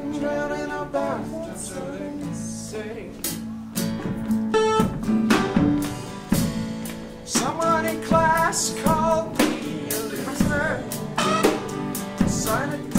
can drown in a bathtub. Someone in class called me a loser. Decided to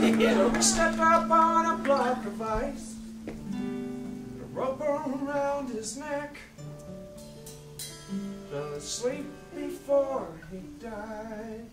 We stepped up on a block of ice, a rope around his neck. Fell asleep before he died.